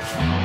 Bye.